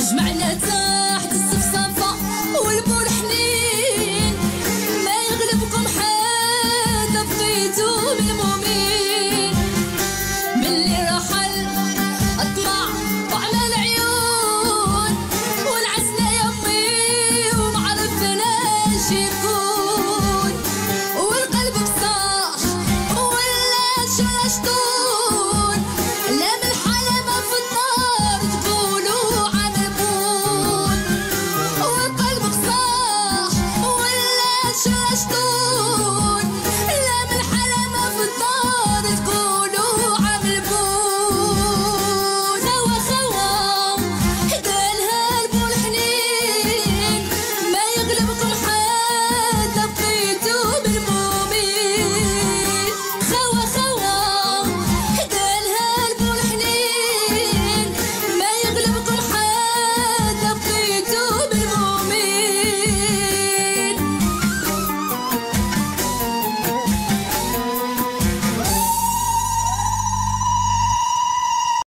وجمعنا تحت الصفصافة والبول حنين. ما يغلبكم حتى بقيتو من مؤمن ملي رحل أطمع وعلى العيون. ونعسنا يمي ومعرفناش يكون والقلب بصاح ولا شاشتون